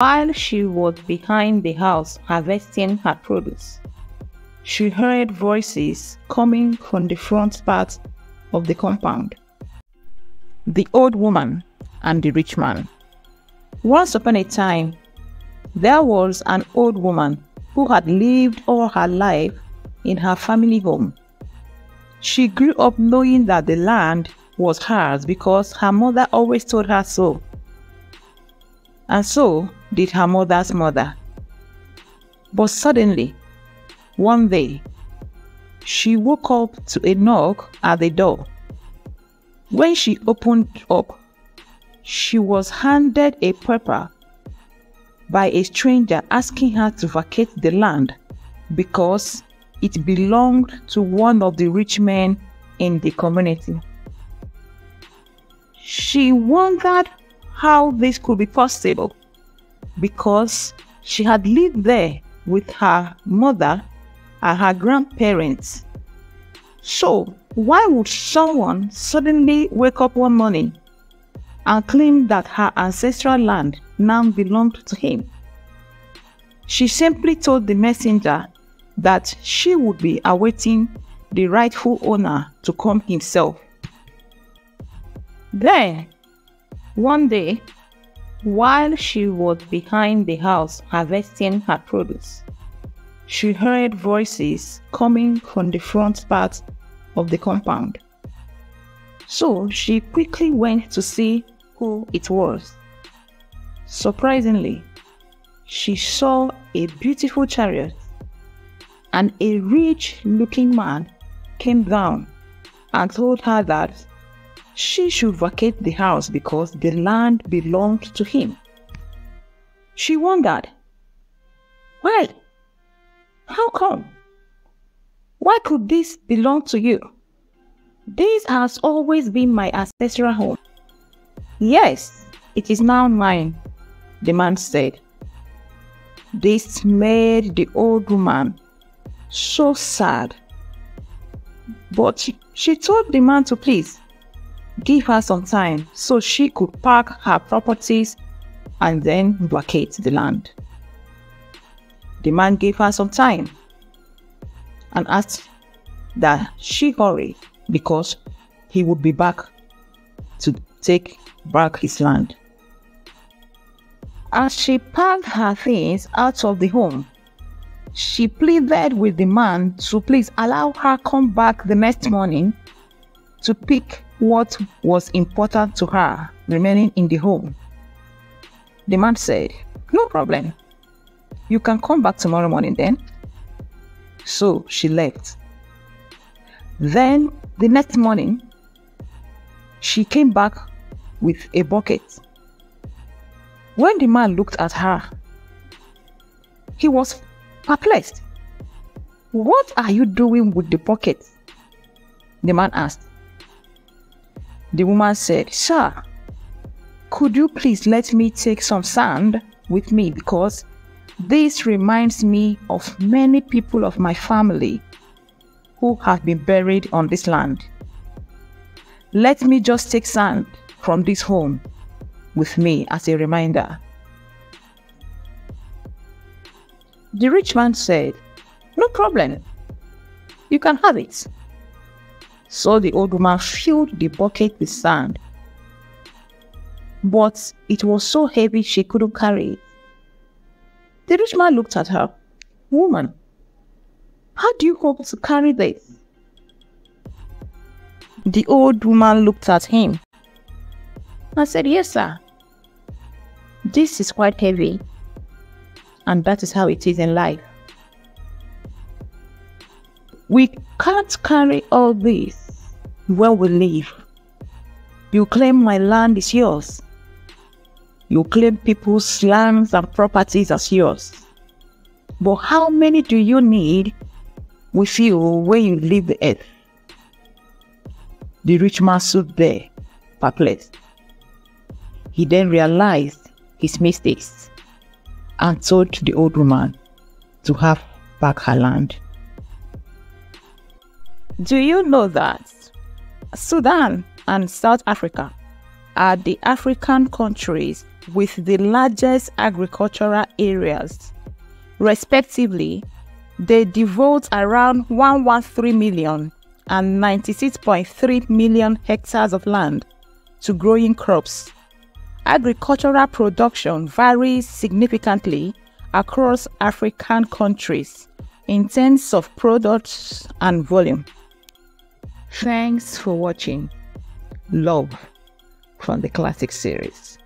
While she was behind the house harvesting her produce, she heard voices coming from the front part of the compound. The old woman and the rich man. Once upon a time, there was an old woman who had lived all her life in her family home. She grew up knowing that the land was hers because her mother always told her so. And so did her mother's mother. But suddenly, one day, she woke up to a knock at the door. When she opened up, she was handed a paper by a stranger asking her to vacate the land because it belonged to one of the rich men in the community. She wondered how this could be possible because she had lived there with her mother and her grandparents. So, why would someone suddenly wake up one morning and claim that her ancestral land now belonged to him? She simply told the messenger that she would be awaiting the rightful owner to come himself. Then, one day, while she was behind the house harvesting her produce, she heard voices coming from the front part of the compound. So she quickly went to see who it was. Surprisingly, she saw a beautiful chariot and a rich looking man came down and told her that she should vacate the house because the land belonged to him. She wondered, why? How come? Why could this belong to you? This has always been my ancestral home. Yes, it is now mine, the man said. This made the old woman so sad. But she, she told the man to please give her some time so she could pack her properties and then vacate the land. The man gave her some time and asked that she hurry because he would be back to take back his land. As she packed her things out of the home, she pleaded with the man to please allow her come back the next morning to pick what was important to her remaining in the home. The man said, No problem. You can come back tomorrow morning then. So she left. Then the next morning, she came back with a bucket. When the man looked at her, he was perplexed. What are you doing with the bucket? The man asked. The woman said, Sir, could you please let me take some sand with me because this reminds me of many people of my family who have been buried on this land. Let me just take sand from this home with me as a reminder. The rich man said, No problem. You can have it. So the old woman filled the bucket with sand. But it was so heavy she couldn't carry it. The rich man looked at her. Woman, how do you hope to carry this? The old woman looked at him. I said, Yes, sir. This is quite heavy. And that is how it is in life. We can't carry all this where we live. You claim my land is yours. You claim people's lands and properties as yours. But how many do you need with you when you leave the earth? The rich man stood there, perplexed. He then realized his mistakes and told the old woman to have back her land. Do you know that Sudan and South Africa are the African countries with the largest agricultural areas. Respectively, they devote around 113 million and 96.3 million hectares of land to growing crops. Agricultural production varies significantly across African countries in terms of products and volume. Thanks for watching. Love from the classic series.